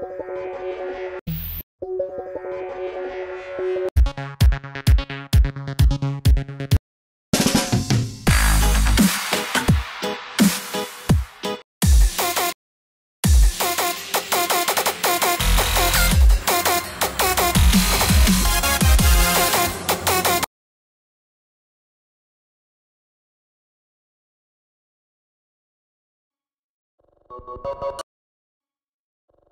you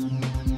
Mm-hmm.